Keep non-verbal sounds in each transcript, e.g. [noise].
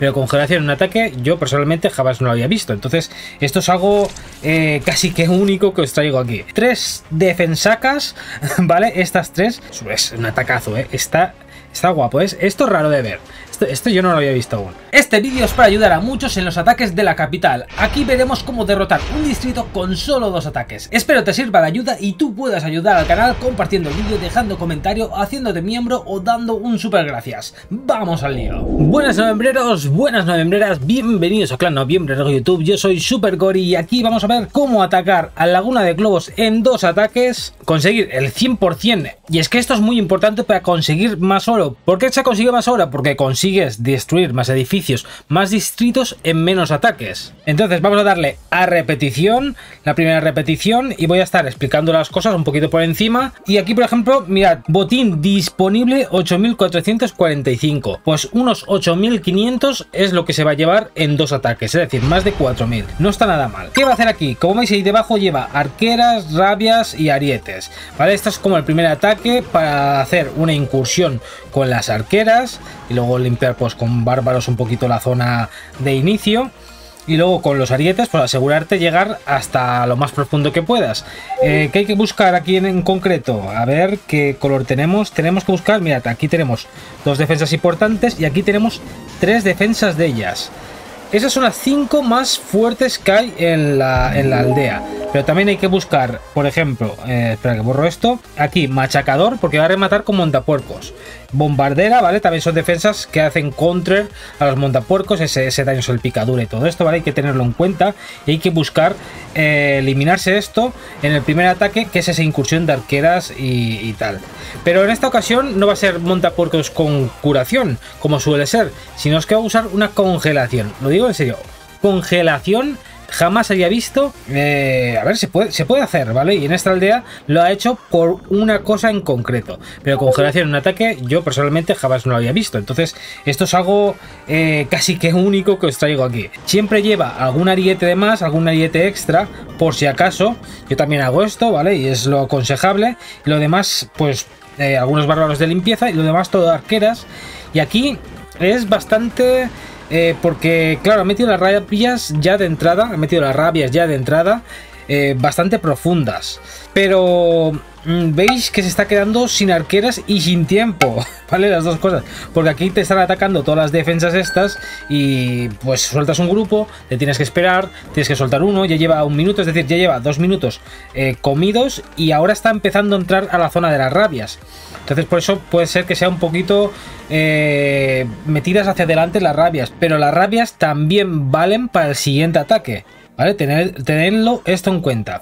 pero congelación en un ataque yo personalmente jamás no lo había visto. Entonces, esto es algo eh, casi que único que os traigo aquí. Tres defensacas, [laughs] ¿vale? Estas tres, es un atacazo, ¿eh? Está, está guapo, ¿es? Esto es raro de ver. Esto, yo no lo había visto aún. Este vídeo es para ayudar a muchos en los ataques de la capital. Aquí veremos cómo derrotar un distrito con solo dos ataques. Espero te sirva de ayuda y tú puedas ayudar al canal compartiendo el vídeo, dejando comentario, haciéndote miembro o dando un super gracias. ¡Vamos al lío! Buenas novembreros, buenas novembreras, bienvenidos a Clan Noviembre YouTube. Yo soy Super Gori y aquí vamos a ver cómo atacar a Laguna de Globos en dos ataques, conseguir el 100%. Y es que esto es muy importante para conseguir más oro. ¿Por qué se consigue más oro? Porque consigue destruir más edificios, más distritos en menos ataques. Entonces vamos a darle a repetición, la primera repetición, y voy a estar explicando las cosas un poquito por encima. Y aquí, por ejemplo, mirad, botín disponible 8445. Pues unos 8500 es lo que se va a llevar en dos ataques, es decir, más de 4000. No está nada mal. ¿Qué va a hacer aquí? Como veis ahí debajo lleva arqueras, rabias y arietes. ¿Vale? Esto es como el primer ataque para hacer una incursión con las arqueras y luego pues con bárbaros un poquito la zona de inicio y luego con los arietes pues asegurarte llegar hasta lo más profundo que puedas. Eh, ¿qué hay que buscar aquí en, concreto? a ver qué color tenemos. Tenemos que buscar, mirad, aquí tenemos dos defensas importantes y aquí tenemos tres defensas de ellas. Esas son las cinco más fuertes que hay en la aldea pero también hay que buscar, por ejemplo, eh, espera que borro esto. Aquí, machacador, porque va a rematar con montapuercos. Bombardera, ¿vale? También son defensas que hacen counter a los montapuercos. Ese, ese daño el picadura y todo esto, ¿vale? Hay que tenerlo en cuenta. Y hay que buscar eh, eliminarse esto en el primer ataque, que es esa incursión de arqueras y, y tal. Pero en esta ocasión no va a ser montapuercos con curación, como suele ser, sino es que va a usar una congelación. Lo digo en serio. Congelación jamás había visto. Eh, a ver, se puede, se puede hacer, ¿vale? Y en esta aldea lo ha hecho por una cosa en concreto. Pero congelación en un ataque, yo personalmente jamás no lo había visto. Entonces, esto es algo eh, casi que único que os traigo aquí. Siempre lleva algún ariete de más, algún ariete extra, por si acaso. Yo también hago esto, ¿vale? Y es lo aconsejable. Lo demás, pues, eh, algunos bárbaros de limpieza y lo demás todo arqueras. Y aquí es bastante eh, porque, claro, ha metido las rabias ya de entrada, ha metido las rabias ya de entrada eh, bastante profundas. Pero mm, veis que se está quedando sin arqueras y sin tiempo, [laughs] ¿vale? Las dos cosas. Porque aquí te están atacando todas las defensas estas y pues sueltas un grupo, te tienes que esperar, tienes que soltar uno, ya lleva un minuto, es decir, ya lleva dos minutos eh, comidos y ahora está empezando a entrar a la zona de las rabias. Entonces por eso puede ser que sea un poquito eh, metidas hacia adelante las rabias. Pero las rabias también valen para el siguiente ataque. ¿Vale? tenedlo esto en cuenta.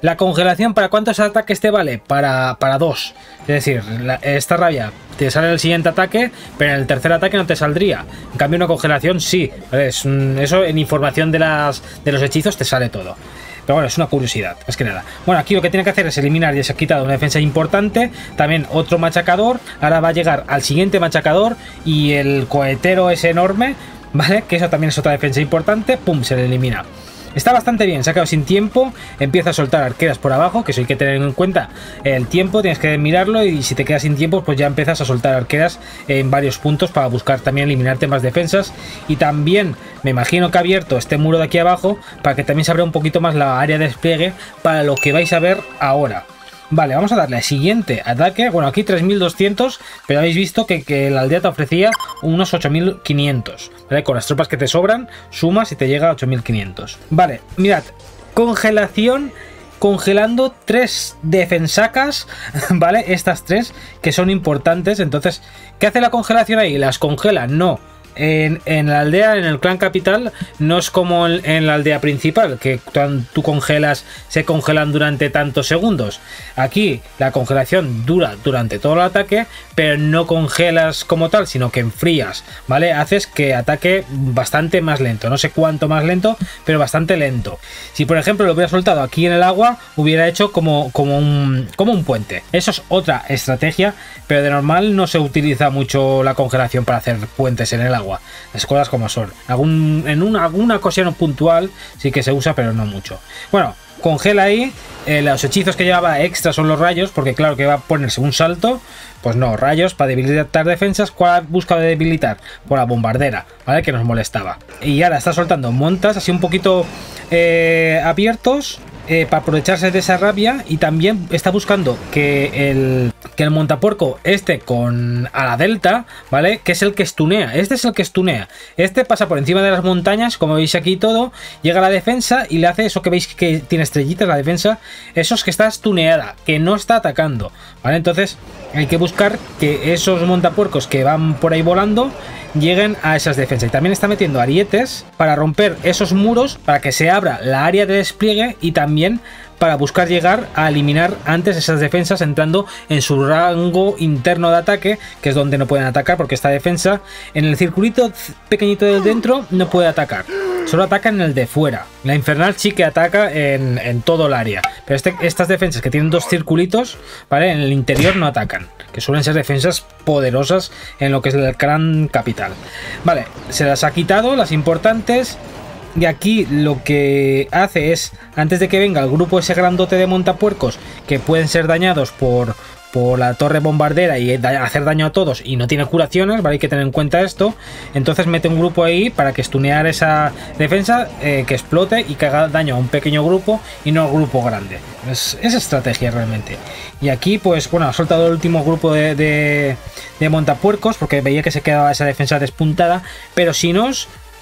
La congelación, ¿para cuántos ataques te vale? Para, para dos. Es decir, esta rabia te sale el siguiente ataque, pero en el tercer ataque no te saldría. En cambio, una congelación sí. eso en información de, las, de los hechizos te sale todo. Pero bueno, es una curiosidad, es que nada. Bueno, aquí lo que tiene que hacer es eliminar, ya se ha quitado una defensa importante. También otro machacador. Ahora va a llegar al siguiente machacador y el cohetero es enorme, ¿vale? Que eso también es otra defensa importante. Pum, se le elimina. Está bastante bien, quedado sin tiempo, empieza a soltar arqueras por abajo, que eso hay que tener en cuenta el tiempo, tienes que mirarlo y si te quedas sin tiempo, pues ya empiezas a soltar arqueras en varios puntos para buscar también eliminarte más defensas. Y también me imagino que ha abierto este muro de aquí abajo para que también se abra un poquito más la área de despliegue para lo que vais a ver ahora. Vale, vamos a darle al siguiente ataque. Bueno, aquí 3200, pero habéis visto que, la aldea te ofrecía unos 8500. ¿Vale? Con las tropas que te sobran, sumas y te llega a 8500. Vale, mirad, congelación congelando tres defensacas, [laughs] ¿vale? Estas tres que son importantes. Entonces, ¿qué hace la congelación ahí? ¿Las congela? No en, la aldea, en el clan capital, no es como en, la aldea principal, que tú congelas, se congelan durante tantos segundos. Aquí la congelación dura durante todo el ataque, pero no congelas como tal, sino que enfrías, ¿vale? Haces que ataque bastante más lento, no sé cuánto más lento, pero bastante lento. Si por ejemplo lo hubiera soltado aquí en el agua, hubiera hecho como, como, un, como un puente. Eso es otra estrategia, pero de normal no se utiliza mucho la congelación para hacer puentes en el agua agua. Las como son. Algún, en una, alguna ocasión puntual sí que se usa, pero no mucho. Bueno, congela ahí. Eh, los hechizos que llevaba extra son los rayos, porque claro que va a ponerse un salto. Pues no, rayos para debilitar defensas. ¿Cuál busca debilitar? Por la bombardera, ¿vale? Que nos molestaba. Y ahora está soltando montas así un poquito eh, abiertos eh, para aprovecharse de esa rabia y también está buscando que el, que el montapuerco esté con a la delta, ¿vale? Que es el que estunea. Este es el que estunea. Este pasa por encima de las montañas, como veis aquí todo, llega a la defensa y le hace eso que veis que tiene estrellitas la defensa, eso es que está estuneada, que no está atacando, ¿vale? Entonces hay que buscar que esos montapuercos que van por ahí volando lleguen a esas defensas. Y también está metiendo arietes para romper esos muros, para que se abra la área de despliegue y también para buscar llegar a eliminar antes esas defensas entrando en su rango interno de ataque, que es donde no pueden atacar porque esta defensa en el circulito pequeñito del dentro no puede atacar. Solo ataca en el de fuera. La infernal sí que ataca en, todo el área. Pero este, estas defensas que tienen dos circulitos, ¿vale? En el interior no atacan. Que suelen ser defensas poderosas en lo que es el gran capital. Vale, se las ha quitado, las importantes. Y aquí lo que hace es, antes de que venga el grupo ese grandote de montapuercos, que pueden ser dañados por, por la torre bombardera y hacer daño a todos y no tiene curaciones, ¿vale? Hay que tener en cuenta esto. Entonces mete un grupo ahí para que estunear esa defensa, eh, que explote y que haga daño a un pequeño grupo y no a un grupo grande. Es, estrategia realmente. Y aquí, pues bueno, ha soltado el último grupo de, de, montapuercos porque veía que se quedaba esa defensa despuntada. Pero si no,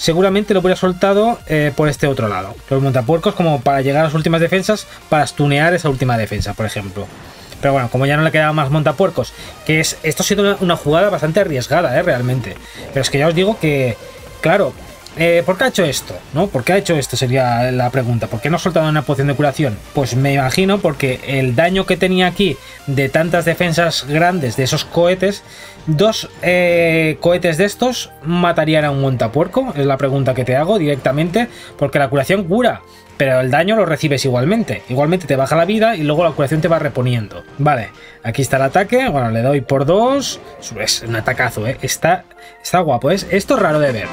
seguramente lo hubiera soltado eh, por este otro lado. Los montapuercos como para llegar a las últimas defensas, para stunear esa última defensa, por ejemplo. Pero bueno, como ya no le quedaba más montapuercos, que es esto ha sido una, jugada bastante arriesgada, ¿eh? realmente. Pero es que ya os digo que, claro, eh, ¿Por qué ha hecho esto? ¿No? ¿Por qué ha hecho esto? Sería la pregunta. ¿Por qué no ha soltado una poción de curación? Pues me imagino porque el daño que tenía aquí de tantas defensas grandes de esos cohetes, dos eh, cohetes de estos matarían a un montapuerco. Es la pregunta que te hago directamente. Porque la curación cura pero el daño lo recibes igualmente. Igualmente te baja la vida y luego la curación te va reponiendo. Vale, aquí está el ataque. Bueno, le doy por dos. Es un atacazo, ¿eh? Está, está guapo. ¿eh? Esto es raro de ver.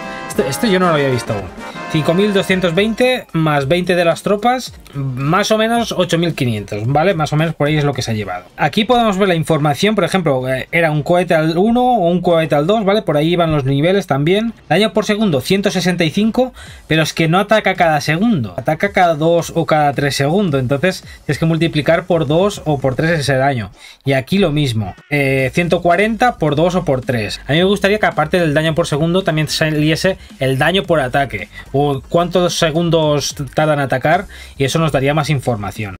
Esto, yo no lo había visto aún. 5.220 más 20 de las tropas, más o menos 8.500, ¿vale? Más o menos por ahí es lo que se ha llevado. Aquí podemos ver la información, por ejemplo, eh, era un cohete al 1 o un cohete al 2, ¿vale? Por ahí iban los niveles también. Daño por segundo, 165, pero es que no ataca cada segundo, ataca cada 2 o cada 3 segundos, entonces tienes que multiplicar por 2 o por 3 ese daño. Y aquí lo mismo, 140 eh, por 2 o por 3. A mí me gustaría que aparte del daño por segundo también saliese el daño por ataque cuántos segundos tardan en atacar y eso nos daría más información.